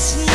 this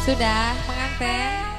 Sudah? Pengantin?